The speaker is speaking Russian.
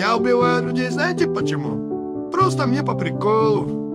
Я убиваю людей, знаете почему? Просто мне по приколу.